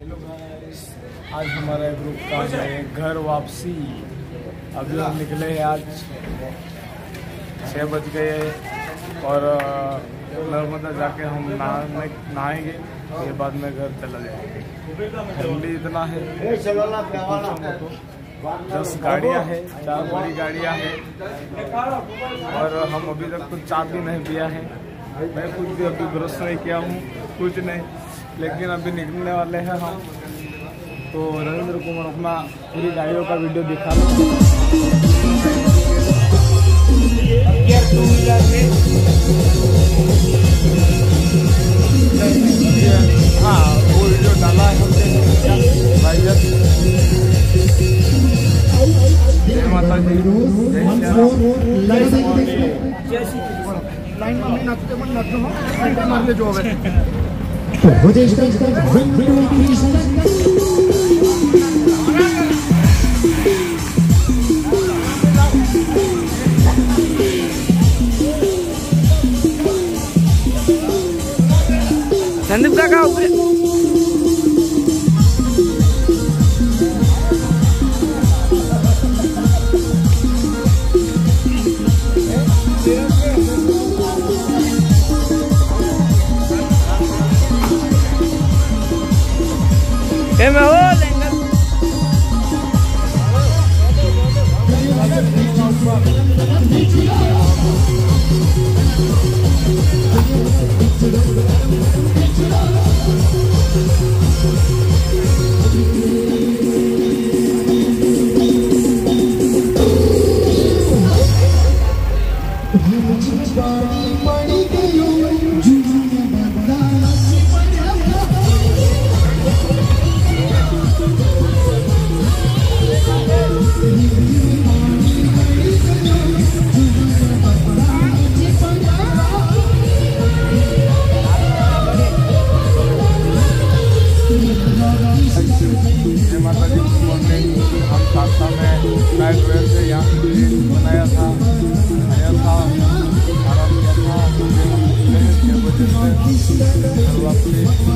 Hello guys आज हमारा group का है घर वापसी। अभी हम निकले हैं आज छः बज गए और नर्मदा जाके हम नहाने नहाएँगे ये बाद में घर चला जाएँगे। ठंडी इतना है दस गाड़ियाँ हैं चार बड़ी गाड़ियाँ हैं। और हम अभी तक कुछ चाय भी नहीं पिया है। मैं कुछ भी अभी ब्रश नहीं किया हूँ कुछ नहीं। लेकिन अभी निकलने वाले हैं हम। तो रविंद्र कुमार अपना पूरी गाड़ियों का वीडियो दिखा लो हाँ। वो वीडियो डाला है हमने। भाईजान जय माता दी। जय श्री लाइन में नाचते मन नाचो हम मारले जो है संदीप काका ऊपर ए मैं हो लेंगे जय माता जी मॉर्निंग हम सासा में नाइट वेयर से यहाँ बनाया था आया था आराम किया था छः